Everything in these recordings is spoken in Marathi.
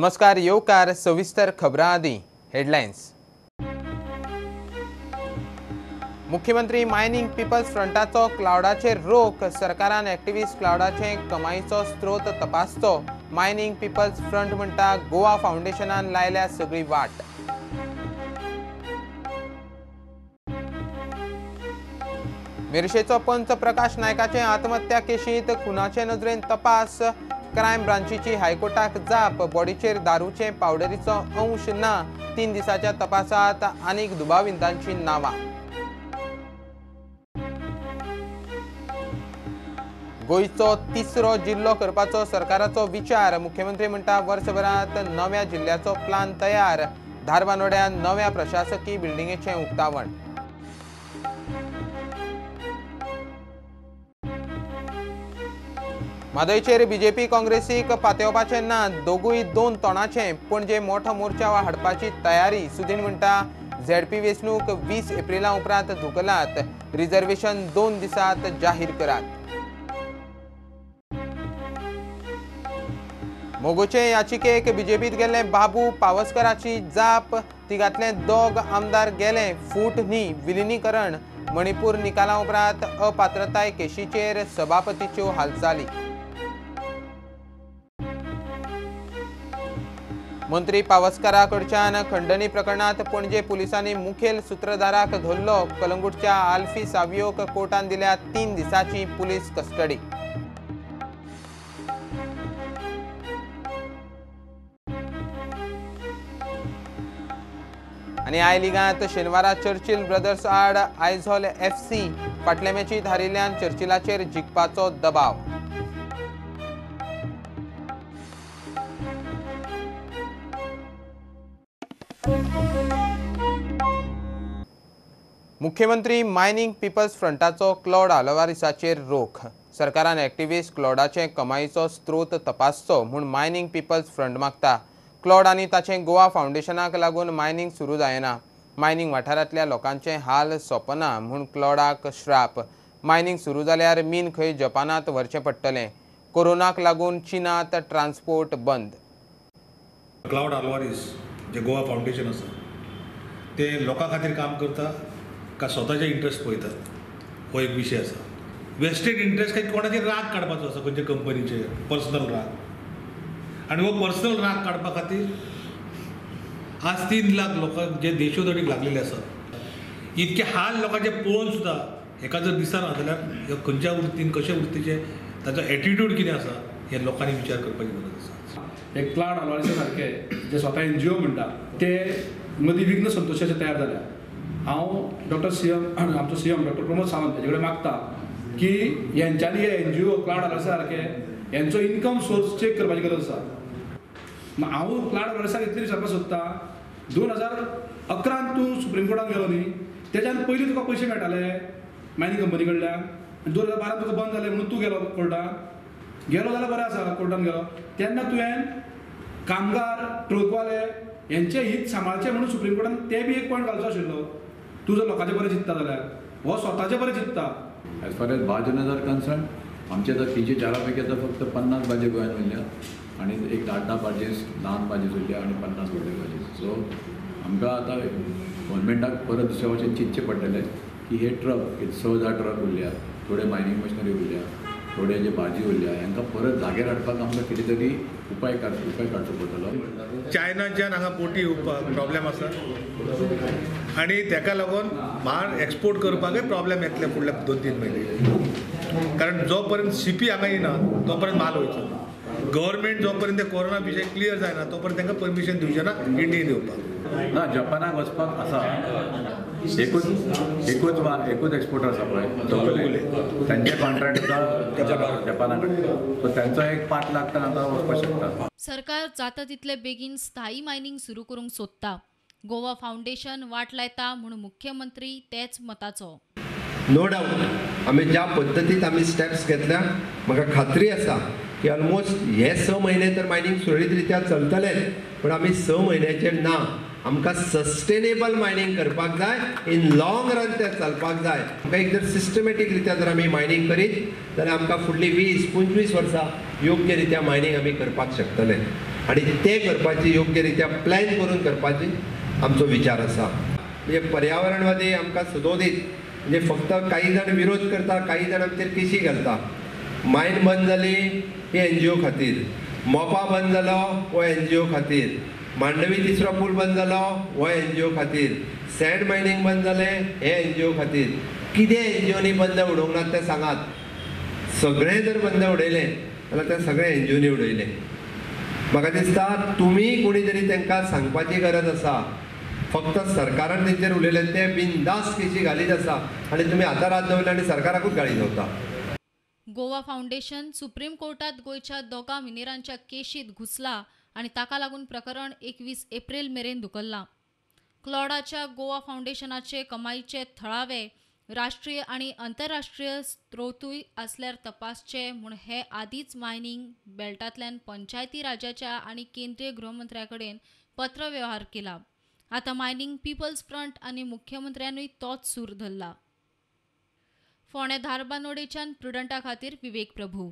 नमस्कार येवकार सविस्तर खबरां आदी. हेडलायन्स मुख्यमंत्री मायनिंग पीपल्स फ्रंटाचो क्लावडाचेर रोख सरकारान एक्टिव्हिस्ट क्लाउडाचे कमाईचो स्त्रोत तपासचो मायनिंग पीपल्स फ्रंट म्हणटा गोवा फाउंडेशनान लायल्या सगळी वाट. मिरशेचो पंच प्रकाश नायकाचे आत्महत्या केशींत खुनाचे नदरेन तपास. क्रायम ब्रांचीची हायकोर्टाक जाप बॉडीचेर दारूचे पावडरीचो अंश ना तीन दिसाच्या तपासात आनीक दुबाविंतांची नांवां. गोंयचो तिसरो जिल्लो करपाचो सरकाराचो विचार मुख्यमंत्री म्हणटा वर्सभरांत नव्या जिल्ल्याचो प्लान तयार. धारबानोड्यान नव्या प्रशासकी बिल्डिंगेचें उक्तावण. म्हादयचेर बीजेपी काँग्रेसीक पातयेवपाचें ना दोगूय दोन तोणाचे पणजे मोठो मोर्चा वा हाडपाची तयारी सुदीन म्हणटा झेडपी वेंचणूक वीस एप्रिला उपरांत धुकलात. रिझर्वेशन दोन दिसांत जाहीर करात. मोगोचे याचिकेक बीजेपीत गेल्ले बाबू पावसकराची जाप तिगांतले दोग आमदार गेले फूट न्ही विलिनीकरण मणिपूर निकाला उपरांत अपात्रताय केशीचेर सभापतीच्यो हालचाली. मंत्री पावसकारा कडच्यान खंडणी प्रकरणात पणजे पुलिसांनी मुखेल सूत्रधाराक धरलो. कलंगूटच्या आल्फी सावियोक कोर्टान दिल्या तीन दिसांची पुलीस कस्टडी. आनी आय लिगांत शेनवारा चर्चिल ब्रदर्स आड आयझॉल एफ सी फाटले मॅचीत हारिल्ल्यान चर्चिलाचेर जिखपाचो दबाव. मुख्यमंत्री मायनिंग पिपल्स फ्रंटाचो क्लॉड आलवारिसाचेर रोख. सरकारान एक्टिव्हिस्ट क्लॉडाचे कमाईचो स्त्रोत तपासचो म्हूण मायनिंग पिपल्स फ्रंट मागता. क्लॉड आनी ताचें गोवा फाउंडेशनाक लागून मायनिंग सुरू जायना. मायनिंग वाठारांतल्या लोकांचे हाल सोंपना म्हूण क्लॉडाक श्राप. मायनिंग सुरू जाल्यार मीन खंय जपानांत व्हरचें पडटलें. कोरोनाक लागून चीनात ट्रान्सपोर्ट बंद. क्लाउड आलवारीस जे गोवा फाउंडेशन आसा ते लोकां खातीर काम करता का स्वताचे इंट्रस्ट पळयतात हो एक विशय आसा वेस्टेड इंट्रस्ट काही कोणाचेर राग काडपाचो आसा खंयच्या कंपनीचेर पर्सनल राग. आनी हो पर्सनल राग काडपा खातीर आज तीन लाख लोकांक जे देशोधडीक लागलेले आसात इतके हाल लोकांचे पळोवन सुद्दां एका जर दिसना जाल्यार ह्यो खंयच्या वृत्तीन कशे वृत्तीचे ताचो एटिट्यूड कितें आसा हे लोकांनी विचार करपाची गरज आसा एक प्लांट अलायन्सा सारके जे स्वता एन जी ओ म्हणटा ते मदीं विघ्न संतोशाचे तयार जाल्या हांव डॉक्टर सी एम आमचो C M doctor Pramod Sawant हेजे कडेन मागता की हेंच्यांनी हे एन जी ओ प्लांट अलायन्सा सारके हेंचो इन्कम सोर्स चॅक करपाची गरज आसा हांव प्लांट अलायन्साक इतलें विचारपाक सोदता दोन हजार अकरांत तूं सुप्रीम कोर्टान गेलो न्ही. तेच्यान पयलीं तुका पयशे मेळटाले मायनिंग कंपनी कडल्यान दोन हजार बारा तुका बंद जालें म्हणून तूं गेलो कोर्टान गेलो जाल्यार बरें आसा कोर्टान गेलो. तेन्ना तुवें कामगार ट्रकवाले हेंचे हित सांबाळचे म्हणून सुप्रीम कोर्टान ते बी एक पॉयंट घालचो आशिल्लो तूं जर लोकांचे बरें चिंतता जाल्यार हो स्वताचे बरें चिंतता एज फार एज भाजन आर कन्सर्न आमचे आतां तिनशे चारापैकी आतां फक्त पन्नास भाजी गोंयांत उरल्या आनी एक धा धा भाजीस ल्हान भाजीस उरल्या आनी पन्नास व्हडले भाजीस सो आमकां आतां गोवोरमेंटाक परत दुसऱ्या वशेन चिंतचें पडटलें की हे ट्रक स हजार ट्रक उरल्या थोडे मायनींग मशिनरी उरल्या थोडे जे भाजी उरल्या हांकां परत जाग्यार हाडपाक आमकां कितें तरी उपाय काड उपाय काडचो पडटलो चायनाच्यान हांगा बोटी प्रॉब्लेम आसा आनी तेका लागून म्हाल एक्सपोर्ट करपाकय प्रॉब्लेम येतले फुडल्या दोन तीन म्हयने कारण जो पर्यंत सिपी हांगा येना तो पर्यंत माल वयचो ना गव्हर्मेंट जो पर्यंत कोरोना विशय क्लियर जायना तो पर्यंत तांकां परमिशन दिवचें ना इंडियेन येवपाक ना जपानाक वचपाक आसा एकूच एकूच मा- एकूच एक्सपोर्टर आसा पळय चौगुले तांचे कॉन्ट्रॅक्ट आसा जपाना कडेन सो तांचो एक पांच लाख टन आतां वचपाक शकता. सरकार जाता तितले बेगीन स्थायी मायनिंग सुरू करूंक सोदता. गोवा फाउंडेशन वाट लायता म्हूण मुख्यमंत्री तेच मताचो. नो डावट आमी ज्या पद्दतीत आमी स्टेप्स घेतल्या म्हाका खात्री आसा की ऑलमोस्ट हे स म्हयने तर मायनींग सुरळीत रित्या चलतलेच पण आमी स म्हयन्याचेर ना आमकां सस्टेनेबल मायनींग करपाक जाय इन लाँग रन ते चलपाक जाय. आमकां एक जर सिस्टमॅटीक रित्या जर आमी मायनींग करीत जाल्यार आमकां फुडलीं वीस पंचवीस वर्सां योग्य रित्या मायनींग आमी करपाक शकतले. आणि ते करपाची योग्य रित्या प्लॅन करून करपाची आमचो विचार आसा म्हणजे पर्यावरणवादी आमकां सदोदीत म्हणजे फक्त काही जाण विरोध करता काही जाण आमचेर केशी घालता. मायन बंद जाली ही एन जी ओ खातीर मोपा बंद जालो हो एन जी ओ खातीर मांडवी तिसरो पूल बंद जालो हो एन जी ओ खातीर सँड मायनींग बंद जालें हे एन जी ओ खातीर कितें एन जी ओनी बंद उडोवंक नात तें सांगात? सगळें जर बंद उडयलें जाल्यार तें सगळें एन जी ओनी उडयलें म्हाका दिसता तुमी कोणी तरी तांकां सांगपाची गरज आसा फक्त सरकारान तेंचेर उलयलें तें बिनदास केशी घालीत आसा आनी तुमी आतां रात दवरले आनी सरकाराकूच गाळी दवरता गोवा फाउंडेशन सुप्रीम कोर्टात गोंयच्या दोगा मिनेरांच्या केशीत घुसला आणि ताका लागून प्रकरण एकवीस एप्रिल मेरेन धुकल्ला. क्लॉडाच्या गोवा फाउंडेशनाचे कमाईचे थळावे राष्ट्रीय आणि आंतरराष्ट्रीय स्त्रोतूय असल्यार तपासचे म्हूण हे आदींच मायनिंग बेल्टांतल्यान पंचायती राज्याच्या आणि केंद्रीय गृहमंत्र्या कडेन पत्रव्यवहार केला. आता मायनिंग पिपल्स फ्रंट आणि मुख्यमंत्र्यांनी तोच सूर धरला. फोंड्या धारबानोडेच्यान प्रुडंटा खातीर विवेक प्रभू.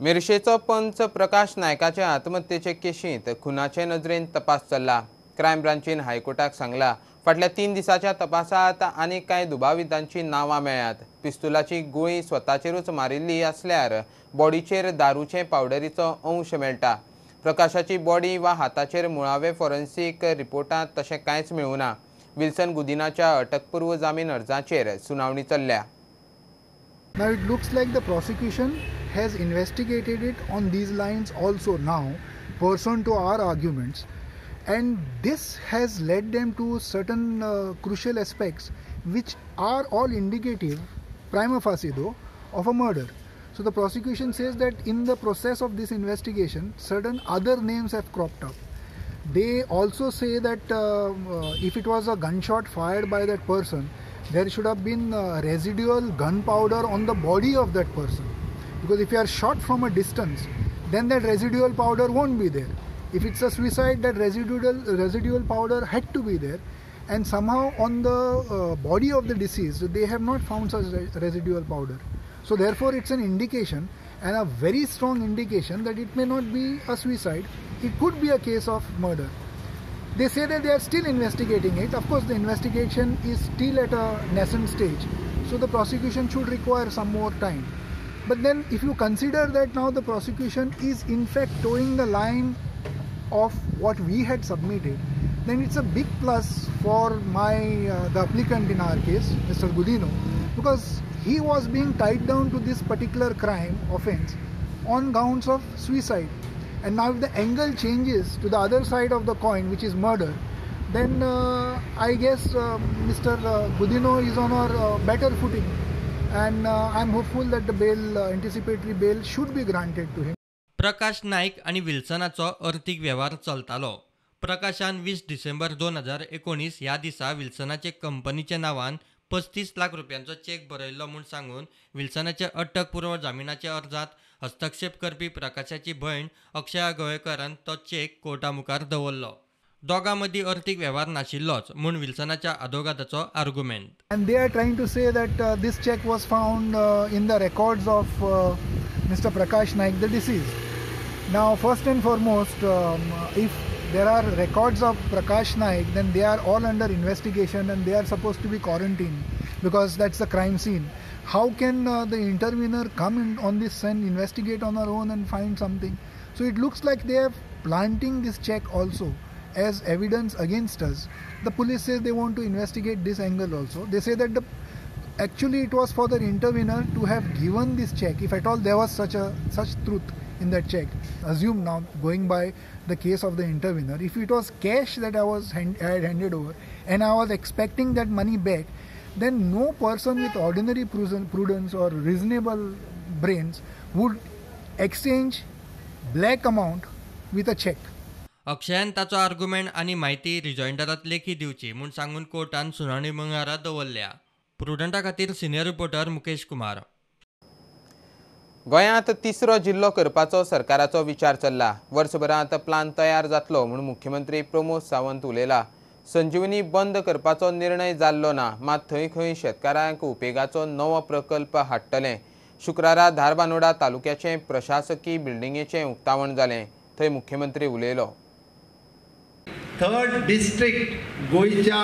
मिरशेचो पंच प्रकाश नायकाचे आत्महत्येचे केशींत खुनाचे नजरेन तपास चल्ला. क्रायम ब्रांचीन हायकोर्टाक सांगला फाटल्या तीन दिसाच्या तपासात आनीक कांय दुबावितांची नांवां मेळ्ळ्यात. पिस्तुलाची गुळी स्वताचेरूच मारिल्ली आसल्यार बॉडीचेर दारूचे पावडरीचो अंश मेळटा. प्रकाशाची बॉडी वा हाताचेर मुळावे फॉरेन्सीक रिपोर्टांत तशें कांयच मेळूं ना विल्सन गुदिनाच्या अटकपूर्व जामीन अर्जाचेर सुनावणी चल्ल्या Now it looks like the prosecution has investigated it on these lines also now, pursuant to our arguments, and this has led them to certain uh, crucial aspects which are all indicative, prima facie though, of a murder. So the prosecution says that in the process of this investigation, certain other names have cropped up. They also say that uh, uh, if it was a gunshot fired by that person, there should have been uh, residual gunpowder on the body of that person. Because if you are shot from a distance, then that residual powder won't be there. If it's a suicide, that residual residual powder had to be there, and somehow on the uh, body of the deceased, they have not found such re- residual powder. So therefore, it's an indication and a very strong indication that it may not be a suicide. It could be a case of murder. They say that they are still investigating it. Of course, the investigation is still at a nascent stage, so the prosecution should require some more time. But then, if you consider that now the prosecution is in fact towing the line of what we had submitted, then it's a big plus for my uh, the applicant in our case, Mr. Gudino, because he was being tied down to this particular crime offense on grounds of suicide. And now, if the angle changes to the other side of the coin, which is murder, then uh, I guess uh, Mr. Uh, Gudino is on a uh, better footing. And uh, I'm hopeful that the bail, uh, anticipatory bail, should be granted to him. प्रकाश नाईक आणि विल्सनाचो अर्थीक व्यवहार चलतालो प्रकाशान वीस डिसेंबर दोन हजार एकोणीस ह्या दिसा विल्सनाचे कंपनीच्या नांवान पस्तीस लाख रुपयांचो चेक बरयल्लो म्हूण सांगून विल्सनाच्या अटकपूर्व जामिनाच्या अर्जात हस्तक्षेप करपी प्रकाशाची भयण अक्षया गोयेकरान तो चेक कोर्टा मुखार दवरलो. दोगां मदीं अर्थीक वेव्हार नाशिल्लोच म्हूण विल्सनाच्या आदोगादाचो argument. And they are trying to say that uh, cheque was found in the records of mister Prakash uh, the deceased now first and foremost if there are records of Prakash Naik, then they are all under investigation and they are supposed to be quarantined because that's the crime scene. How can uh, the intervener come in on this and investigate on her own and find something? So it looks like they are planting this check also as evidence against us. The police says they want to investigate this angle also. They say that the actually it was for the intervener to have given this check if at all there was such a such truth in that check assume now going by the case of the intervener if it was cash that i was hand, I had handed over and i was expecting that money back then no person with ordinary prudence or reasonable brains would exchange black amount with a check अक्षयान ताचो आर्ग्युमेंट आनी म्हायती रिजॉइंडरांत लेखी दिवची म्हूण सांगून कोर्टान सुनावणी मंगळारा दवरल्या प्रुडंटा खातीर सिनियर रिपोर्टर मुकेश कुमार गोंयांत तिसरो जिल्लो करपाचो सरकाराचो विचार चल्ला. वर्सभरांत प्लान तयार जातलो म्हूण मुख्यमंत्री प्रमोद सावंत उलयला. संजीवनी बंद करपाचो निर्णय जाल्लो ना मात थंय खंय शेतकारांक उपेगाचो नवो प्रकल्प हाडटले. शुक्रारा धारबानोडा तालुक्याचे प्रशासकीय बिल्डिंगेचें उक्तावण जालें थंय मुख्यमंत्री उलयलो. थर्ड डिस्ट्रिक्ट गोंयच्या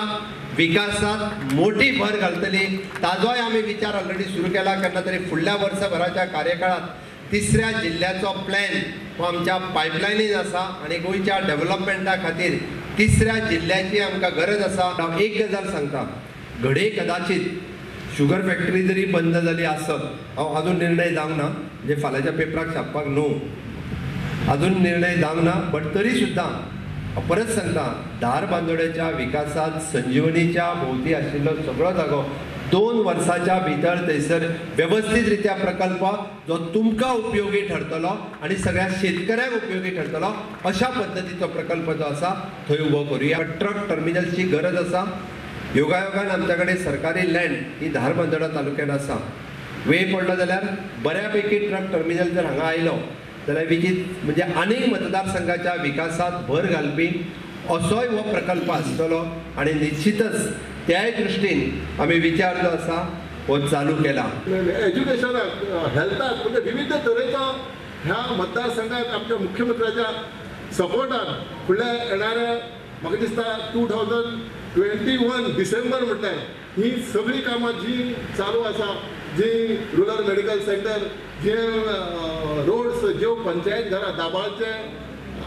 विकासात मोठी भर घालतली. ताजोय आमी विचार ऑलरेडी सुरू केला. केन्ना तरी फुडल्या वर्सभराच्या कार्यकाळात तिसऱ्या जिल्ह्याचो प्लॅन हो आमच्या पायपलायनीन आसा आनी गोंयच्या डेव्हलपमेंटा खातीर तिसऱ्या जिल्ह्याची आमकां गरज आसा हांव एक गजाल सांगता. घडये कदाचित शुगर फॅक्टरी जरी बंद जाली असत हांव अजून निर्णय जावंक ना? म्हणजे फाल्यांच्या पेपराक छापपाक न्हू अजून निर्णय जावंक ना? बट तरी सुद्दां परत सांगता दार बांदोड्याच्या विकासात संजीवनीच्या भोवती आशिल्लो सगळो जागो दोन वर्साच्या भितर थंयसर व्यवस्थीत रित्या प्रकल्प जो तुमकां उपयोगी ठरतलो आनी सगळ्या शेतकऱ्यांक उपयोगी ठरतलो अशा पद्दतीचो प्रकल्प जो आसा थंय उबो करूया. ट्रक टर्मिनलची गरज आसा योगायोगान आमच्या कडेन सरकारी लँड ही धार बांदोडा तालुक्यात आसा वेळ पडलो जाल्यार बऱ्यापैकी ट्रक टर्मिनल जर हांगा आयलो जाल्यार विकीत म्हणजे अनेक मतदारसंघाच्या विकासात भर घालपी असोय हो प्रकल्प आसतलो आणि निश्चितच त्याय दृश्टीन आमी विचार जो आसा हो चालू केला. एज्युकेशनाक हेल्थाक म्हणजे विविध तरेचो ह्या मतदारसंघात आमच्या मुख्यमंत्र्याच्या सपोर्टान फुडल्या येणाऱ्या म्हाका दिसता two thousand twenty one December म्हटल्यार ही सगळी कामां जी चालू आसा जी रुरल मेडिकल सेंटर जे रोड्स ज्यो पंचायत घरा दाबाळचे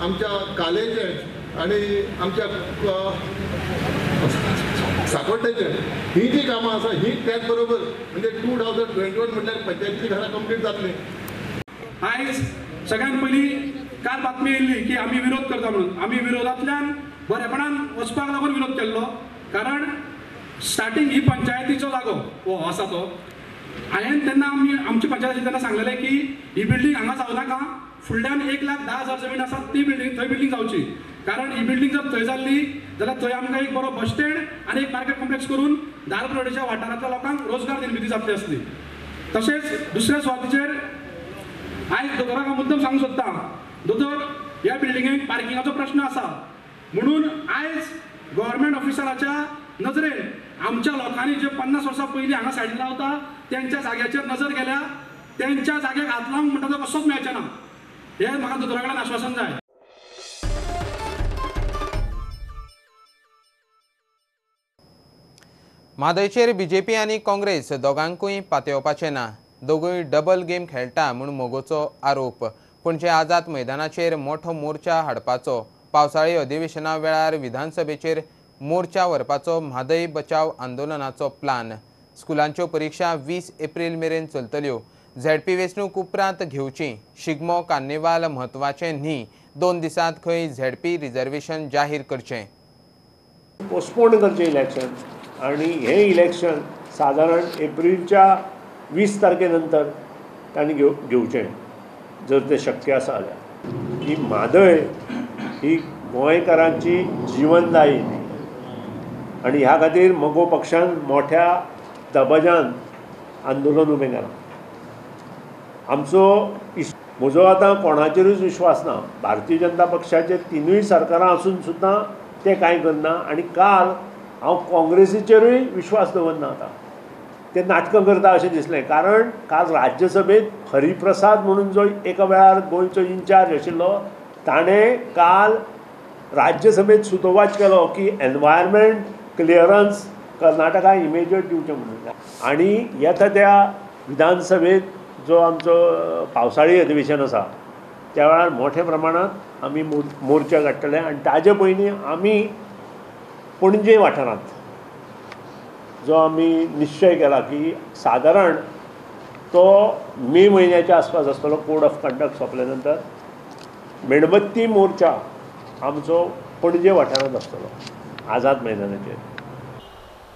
आमच्या कालेचे आणि आमच्या साकोड्डेचे ही जी कामां आसा ही त्याच बरोबर म्हणजे टू थावजंड ट्वेंटी वन म्हटल्यार पंचायतीची घरां कंप्लीट जातली आयज सगळ्यात पयलीं काल बातमी येयल्ली की आमी विरोध करता म्हणून. आमी विरोधांतल्यान बरेपणान वचपाक लागून विरोध केल्लो. कारण स्टार्टींग ही पंचायतीचो जागो. हो आसा तो. हायन तेन्ना आमी आमची पंचायत तेन्ना सांगलेलें की ही बिल्डींग हांगा जावं का फुडल्यान एक लाख धा हजार जमीन आसा ती बिल्डींग थंय बिल्डींग जावची कारण ही बिल्डींग जर थंय जाल्ली जाल्यार थंय आमकां एक बरो बस स्टँड आनी एक मार्केट कॉम्प्लेक्स करून धारपरोडेच्या वाठारांतल्या लोकांक रोजगार निर्मिती जातली आसली तशेंच दुसऱ्या सुवातीचेर आयज दोतोराक हांव मुद्दम सांगूंक सोदतां दोतोर ह्या बिल्डिंगेक पार्किंगाचो प्रश्न आसा म्हणून आयज गव्हर्मेंट ऑफिसराच्या नजरेन आमच्या लोकांनी जे पन्नास वर्सां पयलीं हांगा सायडीन रावता त्यांच्या जाग्याचेर नजर गेल्या त्यांच्या जाग्याक हात लावंक म्हणटा तो कसोच मेळचे ना. हें म्हाका दोतोरा कडेन आश्वासन जाय. म्हादयचेर बीजेपी आनी काँग्रेस दोगांकूय पातयेवपाचें ना. दोगूय डबल गेम खेळटा म्हूण मोगोचो आरोप. पणजे आझाद मैदानाचेर मोठो मोर्चा हाडपाचो. पावसाळी अधिवेशना वेळार विधानसभेचेर मोर्चा व्हरपाचो म्हादय बचाव आंदोलनाचो प्लान स्कुलांच्यो परीक्षा वीस एप्रील मेरेन चलतल्यो. झेडपी वेंचणूक उपरांत घेवची शिगमो कार्निवाल म्हत्वाचें न्ही. दोन दिसांत खंय झेडपी रिजर्वेशन जाहीर करचें. पोस्टपोन करचें इलेक्शन. आणि हे इलेक्शन साधारण एप्रिलच्या वीस तारखे नंतर तांणी घेव घेवचें. जर तें शक्य आसा जाल्यार. ही म्हादय ही गोंयकारांची जिवनदायी. आनी ह्या खातीर मगो पक्षान मोठ्या दबाज्यान आंदोलन उबें केलां आमचो इस म्हजो आतां कोणाचेरूच विश्वास ना. भारतीय जनता पक्षाचे तिनूय सरकारां आसून सुद्दां ते कांय करना आनी काल हांव काँग्रेसीचेरूय विश्वास दवरना आतां. ते नाटकां करता अशें दिसलें. कारण काल राज्यसभेत हरिप्रसाद म्हणून जो एका वेळार गोंयचो इन्चार्ज आशिल्लो ताणें काल राज्यसभेत सुतोवाच केलो की एनवायरमेंट क्लियरन्स कर्नाटका इमिजिएट दिवचें म्हणून आनी येता त्या विधानसभेत जो आमचो पावसाळी अधिवेशन आसा त्या वेळार मोठ्या प्रमाणांत आमी मोर्चा काडटले आनी ताजे पयलीं आमी पणजे वाठारांत जो आमी निश्चय केला की सादारण तो मे म्हयन्याच्या आसपास आसतलो कोड ऑफ कंडक्ट सोंपल्या नंतर मेणबत्ती मोर्चा आमचो पणजे वाठारांत आसतलो आझाद मैदानाचेर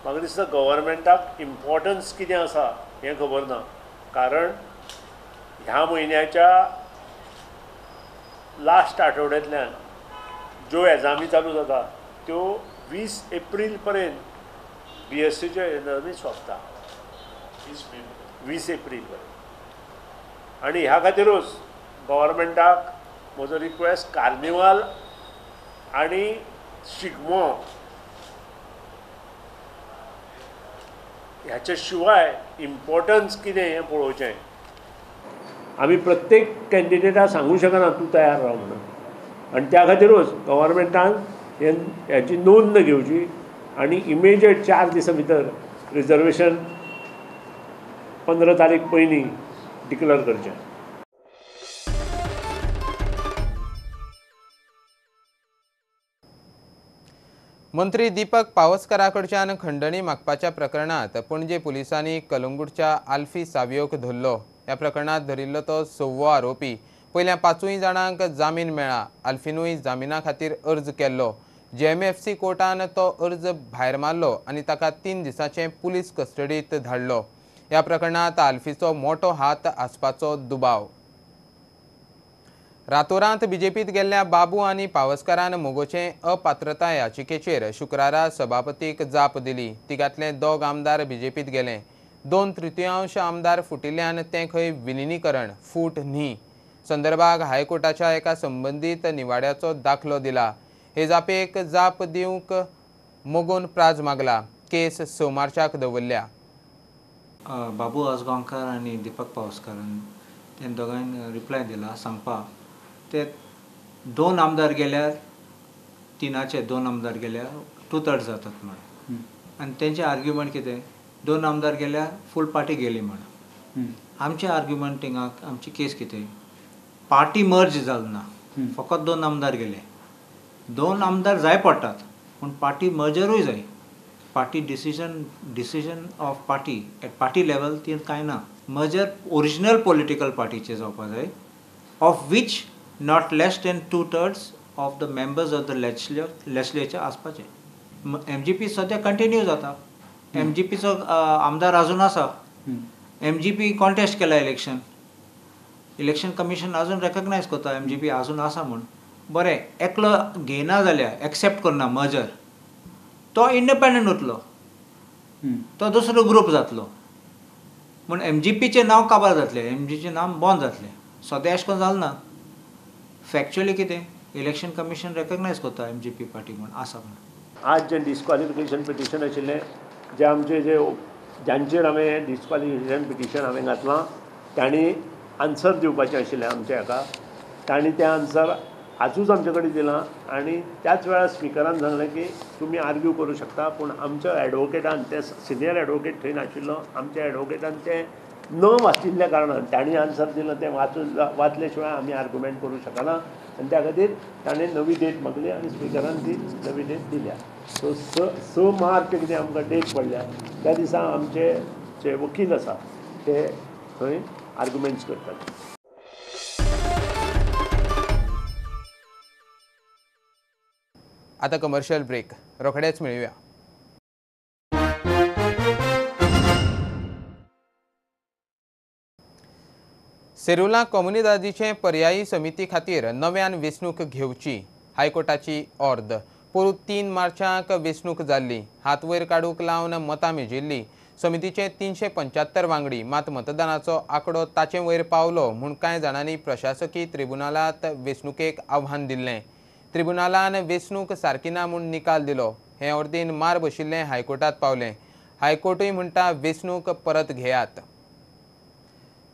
म्हाका दिसता गव्हर्मेंटाक इम्पॉर्टन्स कितें आसा हें खबर ना. कारण ह्या म्हयन्याच्या लास्ट आठवड्यांतल्यान ज्यो एग्जामी चालू जाता त्यो वीस एप्रील पर्यंत बी एस सीच्यो एग्जामी सोंपता. वीस एप्रील पर्यंत. आनी ह्या खातीरूच गव्हर्मेंटाक म्हजो रिक्वेस्ट कार्निवाल आनी शिगमो ह्याच्या शिवाय इम्पॉर्टन्स कितें हें पळोवचें आमी प्रत्येक कॅन्डिडेटा सांगूंक शकना तूं तयार राव म्हणून. आनी त्या खातीरूच गव्हर्मेंटान हे ह्याची नोंद घेवची आनी इमिजिएट चार दिसां भितर रिजर्वेशन पंदरा तारीख पयलीं डिक्लेअर करचें. मंत्री दीपक पावसकरा कडच्यान खंडणी मागपाच्या प्रकरणात पणजे पुलिसांनी कलंगूटच्या आल्फी सावियोक धरलो. ह्या प्रकरणात धरिल्लो तो सव्वो आरोपी. पयल्या पांचूय जाणांक जामीन मेळ्ळा आल्फीनूय जामिना खातीर अर्ज केल्लो. जे एम एफ सी कोर्टान तो अर्ज भायर मारलो आनी ताका तीन दिसांचे पुलीस कस्टडीत धाडलो. ह्या प्रकरणात आल्फीचो मोठो हात आसपाचो दुबाव. रातोरांत बीजेपीत गेल्ल्या बाबू आनी पावसकारान मोगोचे अपात्रता याचिकेचेर शुक्रारा सभापतीक जाप दिली. तिगांतले दोग आमदार बीजेपीत गेले. दोन तृतीयांश आमदार फुटिल्ल्यान तें खंय विलिनीकरण? फूट न्ही. संदर्भाक हायकोर्टाच्या एका संबंदीत निवाड्याचो दाखलो दिला. हे जापेक जाप दिवंक मोगोन प्राज मागला. केस स मार्चाक दवरल्या बाबू आजगांवकार आनी दिपक पावसकारान. त्या दोगांयन रिप्लाय दिला सांगपाक ते दोन आमदार गेल्यार तिनाचे दोन आमदार गेल्यार टू थर्ड जातात म्हणून. आनी तेंचें आर्ग्युमेंट कितें दोन आमदार गेल्यार फूल पार्टी गेली म्हणून. आमचें आर्ग्युमेंट आमची केस कितें पार्टी मर्ज जाल ना. फकत दोन आमदार गेले. दोन आमदार जाय पडटात पूण पार्टी मर्जरूय जाय party decision decision of party at party level ती कांय ना? मर्जर ओरिजिनल पॉलिटिकल पार्टीचे जावपा जाय of which not less than two thirds of the members of the legislature legislature आसपाचे M G P सद्या कंटिन्यू जाता. एम जी पीचो आमदार अजून आसा एम जी पी कॉन्टेस्ट केला इलेक्शन इलेक्शन कमिशन अजून रेकग्नायज करता एम जी पी अजून आसा म्हूण बरें एकलो घेयना जाल्यार एक्सेप्ट करना मर्जर तो इंडिपेंडंट उरतलो तो दुसरो ग्रूप जातलो. पूण एम जी पीचें नांव काबार जातलें एम जीचें नांव बंद जातलें. सद्या अशें करून जालें ना? फॅक्च्युअली कितें? इलेक्शन कमिशन रेकग्नायज करता एम जी पी पार्टी म्हणून आसा म्हणून. आज जें डिस्क्वॉलिफिकेशन पिटिशन आशिल्लें जे आमचे जे ज्यांचेर हांवें डिस्क्वॉलिफिकेशन पिटिशन हांवें घातलां तांणी आन्सर दिवपाचें आशिल्लें आमच्या हाका तांणी तें आन्सर आजूच आमचे कडेन दिलां आनी त्याच वेळार स्पिकरान सांगलें की तुमी आर्ग्यू करूं शकता पूण आमच्या एडवोकेटान ते सिनियर एडवोकेट थंय नाशिल्लो आमच्या एडवोकेटान तें न वाचिल्ल्या कारणान ताणें आन्सर दिलो तें वाचून वाचले शिवाय आमी आर्ग्युमेंट करूं शकना आनी त्या खातीर ताणें नवी डेट मागली आनी स्पिकरान ती नवी डेट दिल्या. सो स स मार्च कितें आमकां डेट पडल्या त्या दिसा आमचे जे वकील आसा ते थंय आर्ग्युमेंट्स करतात. आता कमर्शियल ब्रेक रोखडेच मेळुया. सेरुला कम्युनिदादीचे पर्यायी समिती खातीर नव्यान वेंचणूक घेवची. हायकोर्टाची अर्द पोरूं तीन मार्चाक वेंचणूक जाल्ली. हात वयर काडूंक लावन मतां मेजिल्ली. समितीचे तिनशे पंच्यात्तर वांगडी मात मतदानाचो आंकडो ताचे वयर पावलो म्हूण कांय जाणांनी प्रशासकी ट्रिब्युनलांत वेंचणुकेक आव्हान दिल्लें. ट्रिब्युनलान वेंचणूक सारकी ना म्हूण निकाल दिलो. हे अर्दीन मार बशिल्लें हायकोर्टात पावलें. हायकोर्टूय म्हणटा वेंचणूक परत घेयात.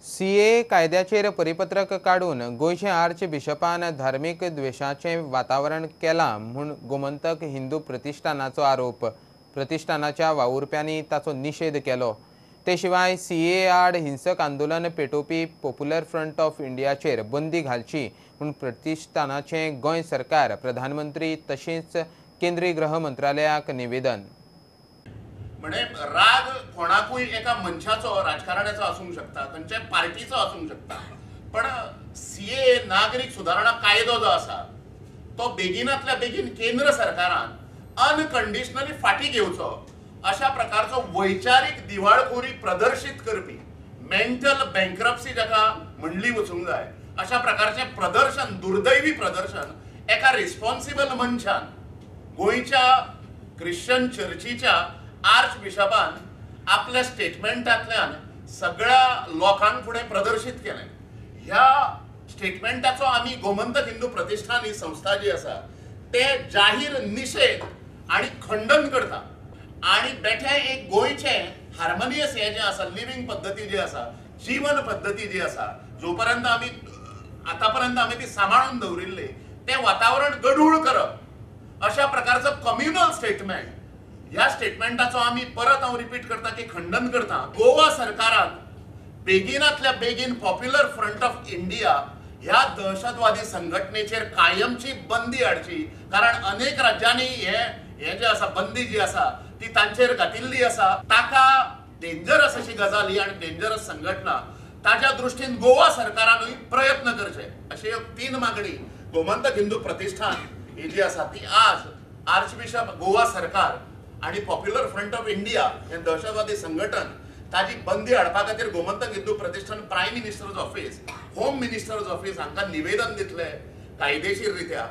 सीए कायद्याचेर परिपत्रक काडून गोंयचे आर्च बिशपान धार्मीक द्वेशाचें वातावरण केलां म्हूण गोमंतक हिंदू प्रतिश्ठानाचो आरोप. प्रतिश्ठानाच्या वावुरप्यांनी ताचो निशेध केलो. ते शिवाय सीए आड हिंसक आंदोलन पेटोवपी पॉप्युलर फ्रंट ऑफ इंडियाचेर बंदी घालची म्हूण प्रतिश्ठानाचें गोंय सरकार प्रधानमंत्री तशेंच केंद्रीय गृह मंत्रालयाक निवेदन. म्हणजे राग कोणाकूय एका मनशाचो राजकारण्याचो आसूंक शकता खंयच्याय पार्टीचो आसूंक शकता. पण सीए नागरीक सुधारणा कायदो जो आसा तो बेगिनातल्या बेगीन केंद्र सरकारान अनकंडिशनली फाटी घेवचो. अशा प्रकारचो वैचारीक दिवाळखोरी प्रदर्शीत करपी मेंटल बँक्रप्सी जाका म्हणली वचूंक जाय अशा प्रकारचें प्रदर्शन दुर्दैवी प्रदर्शन एका रिस्पॉन्सिबल मनशान गोंयच्या क्रिश्चन चर्चीच्या आर्च बिशपान आपल्या स्टेटमेंटांतल्यान सगळ्या लोकांक फुडें प्रदर्शीत केलें ह्या स्टेटमेंटाचो आमी गोमंतक हिंदू प्रतिश्ठान ही संस्था जी आसा ते जाहीर निशेध आनी खंडन करता. आनी बेठे एक गोंयचें हार्मोनियस हें जें आसा लिव्हिंग पद्दती जी आसा जीवन पद्दती जी आसा जोपर्यंत आम्ही आतापर्यंत आम्ही ती सांभाळून दवरिल्ली ते वातावरण गढूळ करप अशा प्रकारचं कम्युनल स्टेटमेंट ह्या स्टेटमेंटाचो आम्ही परत हांव रिपीट करता की खंडन करता. गोवा सरकारान बेगिनातल्या बेगीन पॉप्युलर फ्रंट ऑफ इंडिया ह्या दहशतवादी संघटनेचेर कायमची बंदी हाडची. कारण अनेक राज्यांनी हे हे जे आसा बंदी जी आसा ती तांचेर घातिल्ली आसा ताका डेंजरस अशी गजाल ही आणि डेंजरस संघटना ताच्या दृश्टीन गोवा सरकारानूय प्रयत्न करचे. अशी एक तीन मागणी. गोमंतक हिंदू प्रतिष्ठान ही जी आसा ती आज आर्च बिशप गोवा सरकार आणि पॉप्युलर फ्रंट ऑफ इंडिया हे दहशतवादी संघटन ताची बंदी हाडपा खातीर Gomantak Hindu Pratishthan prime minister's office home minister's office हांकां निवेदन दितले कायदेशीर रित्या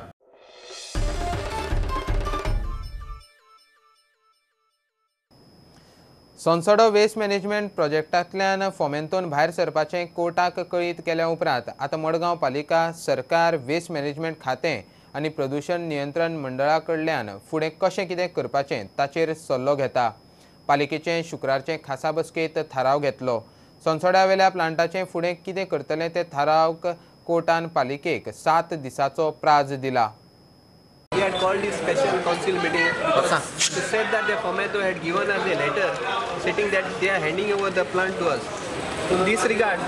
संसडो वेस्ट मॅनेजमेंट प्रोजेक्टांतल्यान फोमेंतोन भायर सरपाचें कोर्टाक कळीत केल्या उपरांत आतां मडगांव पालिका सरकार वेस्ट मॅनेजमेंट खातें आनी प्रदूषण नियंत्रण मंडळा कडल्यान फुडें कशें कितें करपाचें ताचेर सल्लो घेता पालिकेचे शुक्रारचे खासा बसकेंत थाराव घेतलो संसड्यावेल्या प्लांटाचें फुडें कितें करतलें ते थारावक कोर्टान पालिकेक सात दिसाचो प्राज दिला We had called this special council meeting to said that the Fomento had given us a letter stating that they are handing over the plant to us. In this regard,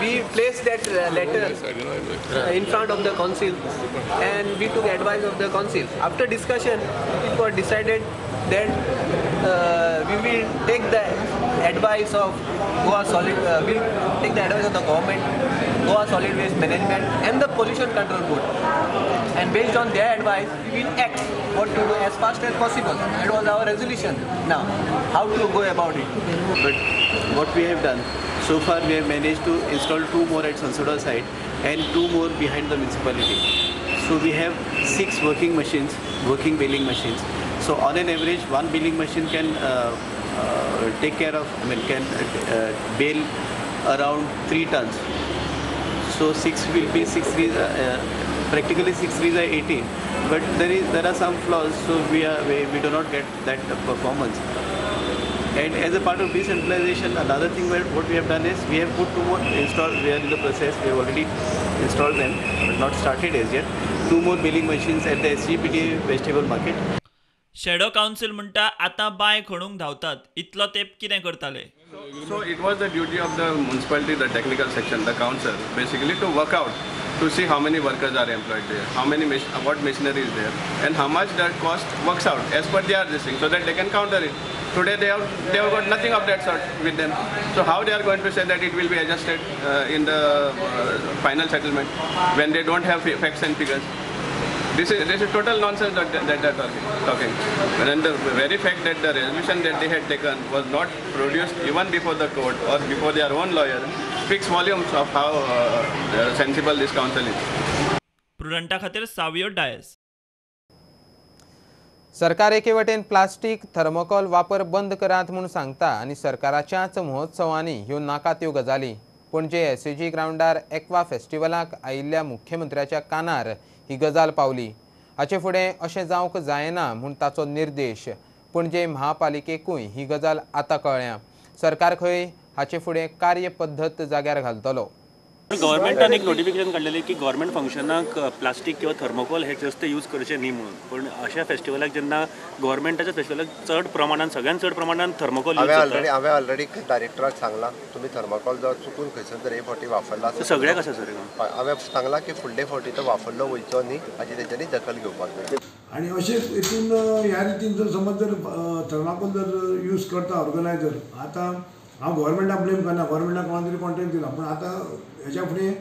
we placed that uh, letter uh, in front of the council and we took advice of the council. After discussion, it was decided that uh, we will take the advice of Goa Solid, uh, we'll take the advice of the government, Goa Solid Waste Management and the Pollution Control Board. And based on their advice, we will act what to do as fast as possible. That was our resolution. Now, how to go about it? But what we have done, so far we have managed to install two more at Sansoda site and two more behind the municipality. So we have six working machines, working baling machines. So on an average, one baling machine can uh, uh, take care of, I mean, can uh, bale around three tons. So six will be six threes, uh, uh, practically six threes are 18. But there is there are some flaws, so we are we, we do not get that performance. And as a part of decentralization, another thing where what we have done is we have put two more install. We are in the process. We have already installed them, but not started as yet. Two more billing machines at the SGPT vegetable market. Shadow council म्हणटा आतां बाय खणूंक धांवतात इतलो तेंप कितें करताले So it was the duty of the municipality, the technical section, the council, basically to work out to see how many workers are employed there, how many what machinery is there, and how much that cost works out as per their this thing, so that they can counter it. Today they have they have got nothing of that sort with them. So how they are going to say that it will be adjusted uh, in the uh, final settlement when they don't have facts and figures? This is this is total nonsense that, that they're talking. talking. And the very fact that the resolution that they had taken was not produced even before the court or before their own lawyer speaks volumes of how uh, sensible this council is. प्रुडंटा खातीर सावियो डायस सरकार एके वटेन प्लास्टीक थर्मोकॉल वापर बंद करात म्हूण सांगता आनी सरकाराच्याच महोत्सवांनी ह्यो नाका त्यो गजाली पणजे एसएजी ग्रावंडार एक्वा फेस्टिवलाक आयिल्ल्या मुख्यमंत्र्याच्या कानार ही गजाल पावली. हाचे फुडें अशें जावंक जायना म्हूण ताचो निर्देश. पणजे महापालिकेकूय ही गजाल आतां कळ्ळ्या. सरकार खंय हाचे फुडें कार्यपद्दत जाग्यार घालतलो. गव्हर्मेंटान एक नोटिफिकेशन काडलेलें की गव्हर्मेंट फंक्शनाक प्लास्टीक किंवा थर्मोकॉल हे जास्त यूज करचे न्ही म्हणून. पण अशा फेस्टिवलाक जेन्ना गव्हर्मेंटाच्या फेस्टिवलाक चड प्रमाणात सगळ्यात चड प्रमाणात थर्मोकॉल हांवें ऑलरेडी हांवें ऑलरेडी डायरेक्टराक सांगलां तुमी थर्माकोल जर चुकून खंयसर तरी फावटी वापरला सगळ्याक आसा सर हांवें सांगलां की फुडले फावटी तो वापरलो वयचो न्ही. हाची तेच्यांनी दखल घेवपाक जाय आणि अशेंच हितून ह्या रितीन जर समज जर थर्माकोल जर यूज करता ऑर्गनायझर आतां हांव गोवोरमेंटाक ब्लेम करना गोवोरमेंटाक कोणा तरी कॉन्ट्रॅक्ट दिला. पूण आतां हेच्या फुडें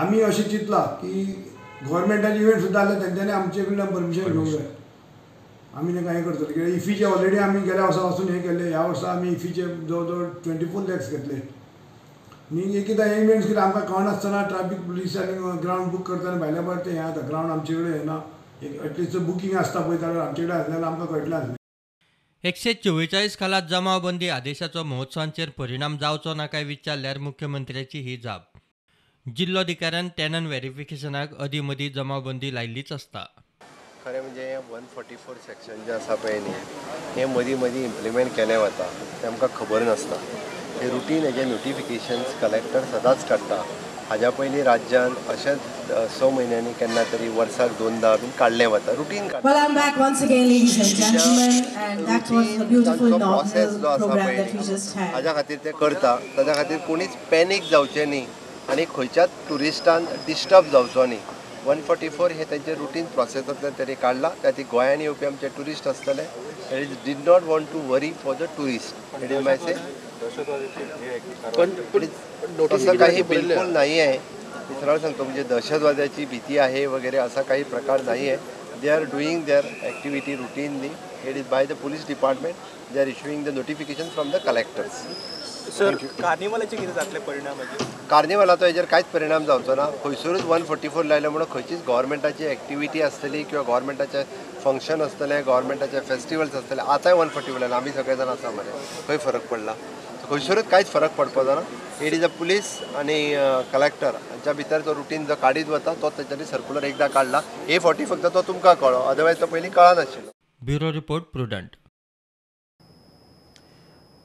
आमी अशें चिंतलां की गोवोरमेंटाचे इव्हेंट सुद्दां आसले तेंच्यांनी आमचे कडल्यान परमिशन घेवंक जाय आमी ताका हें करतले कित्याक इफीचे ऑलरेडी आमी गेल्या वर्सा वचून हें केले. ह्या वर्सा आमी इफीचे जवळ जवळ ट्वेंटी फोर लॅक्स घेतले. न्ही एकदां हे इव्हेंट्स कितें आमकां कळनासतना ट्राफीक पुलिसांनी ग्रावंड बूक करतना भायल्या भायर तें हें जाता ग्रावंड आमचे कडेन येना एक एटलिस्ट बुकींग आसता पळय जाल्यार आमचे कडेन आसलें आमकां कळटलें आसलें एकशे चोवेचाळीस खाला जमावबंदी आदेशाचो महोत्सवांचेर परिणाम जावचो ना काय विचारल्यार मुख्यमंत्र्याची ही जाप. जिल्लोधिकाऱ्यान टॅनन व्हेरिफिकेशनाक अदी मदीं जमावबंदी लायिल्लीच आसता. खरें म्हणजे वन फोर्टी फोर सेक्शन जें आसा पळय न्ही हें मदीं मदीं इम्प्लिमेंट केलें वता तें आमकां खबर नासता. हे रुटीन हेजे नोटिफिकेशन्स कलेक्टर सदांच काडटा. हाज्या पयलीं राज्यान अशेंच स म्हयन्यांनी केन्ना तरी वर्साक दोनदा बीन काडलें वता रुटीन प्रोसेस जो आसा पळय. हाज्या खातीर ते करता ताज्या खातीर कोणीच पॅनीक जावचें न्ही आनी खंयच्याच टुरिस्टान डिस्टर्ब जावचो न्ही. वन फोर्टी फोर हे तेंचे रुटीन प्रोसेसांतल्यान तेणी काडला त्या खातीर गोंयांनी येवपी आमचे ट्युरिस्ट आसतले it did not want to worry for the tourist it is my say पण तसं काही बिलकुल नाही आहे. मी सरळ सांगतो म्हणजे दहशतवाद्याची भीती आहे वगैरे असा काही प्रकार नाही आहे. They are doing their activity routinely it is by the police department they are issuing the notification from the collectors sir कार्निवलाचे कितें जातले परिणाम कार्निवलाचो हेजेर कांयच परिणाम जावचो ना. खंयसरूच वन फोर्टी फोर लायलो म्हणून खंयचीच गोवोरमेंटाची एक्टिविटी आसतली किंवा गोवोरमेंटाचे फंक्शन आसतले गोवोरमेंटाचे फेस्टिवल्स आसतले आतांय वन फोर्टी फोर लायला आमी सगळे जाण आसा मरे खंय फरक पडला. खंयसरूच कांयच फरक पडपाचो ना इट इज अ पुलीस आनी कलेक्टर हांच्या भितर जो रुटीन जो काडीत वता तो तेच्यानी सर्कुलर एकदां काडला ए फोर्टी फक्त तो तुमकां कळ्ळो अदरवायज तो पयलीं कळनाशिल्लो ब्युरो रिपोर्ट प्रुडंट.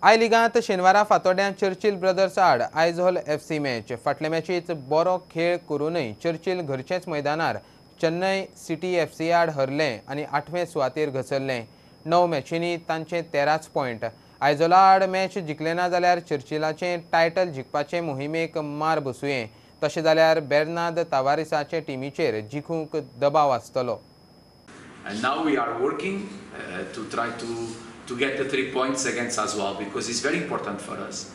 आय लिगांत शेनवारा फातोड्यां चर्चिल ब्रदर्स आड आयझॉल एफ सी मॅच. फाटले मॅचीत बरो खेळ करूनय चर्चिल घरचेच मैदानार चेन्नय सिटी एफ सी आड हरलें आनी आठवे सुवातेर घसरलें. णव मॅचींनी तांचे तेराच पॉयंट आयझोला आड मॅच जिखले ना जाल्यार चर्चिलाचें टायटल जिखपाचे मोहिमेक मार बसुये तशें जाल्यार बेर्नाद तावारिसाचे टिमीचेर जिखूंक दबाव आसतलो And now we are working uh, to try to, to get the three points against Aswal because it's very important for us.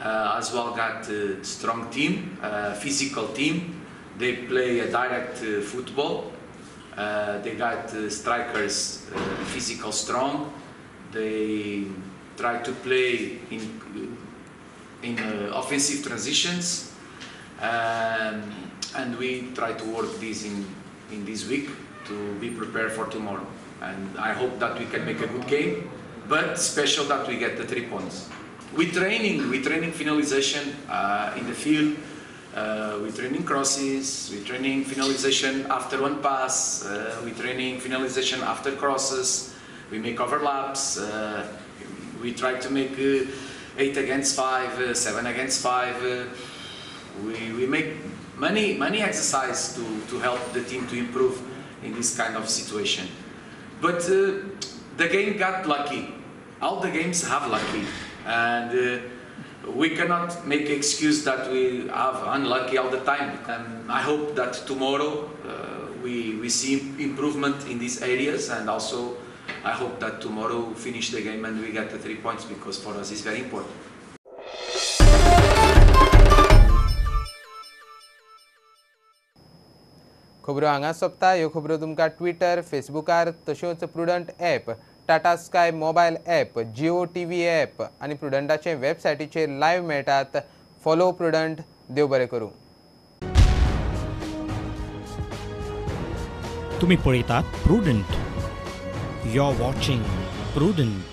Uh, Aswal got a strong team, a physical team. They play a direct uh, football. Uh, they got uh, strikers uh, physical strong. They try to play in, in uh, offensive transitions. Um, and we try to work this in, in this week to be prepared for tomorrow. And I hope that we can make a good game, but special that we get the three points. We training, we training finalization uh, in the field. Uh, we training crosses. We training finalization after one pass. Uh, we training finalization after crosses. We make overlaps. Uh, we try to make uh, eight against five, uh, seven against five. Uh, we, we make many many exercises to, to help the team to improve in this kind of situation. But the game got lucky. All the games have lucky, and we cannot make excuse that we have unlucky all the time. And I hope that tomorrow uh, we we see improvement in these areas, and also I hope that tomorrow we finish the game and we get the three points because for us it's very important. खबरो हांगा सोंपता ह्यो खबरो तुमकां ट्विटर फेसबुकार तश्योच Prudent app Tata Sky mobile app Jio T V app आनी प्रुडंटाचे वेबसायटीचेर लायव्ह मेळटात फॉलो प्रुडंट देव बरें करूं. तुम्ही पळयतात Prudent you are watching Prudent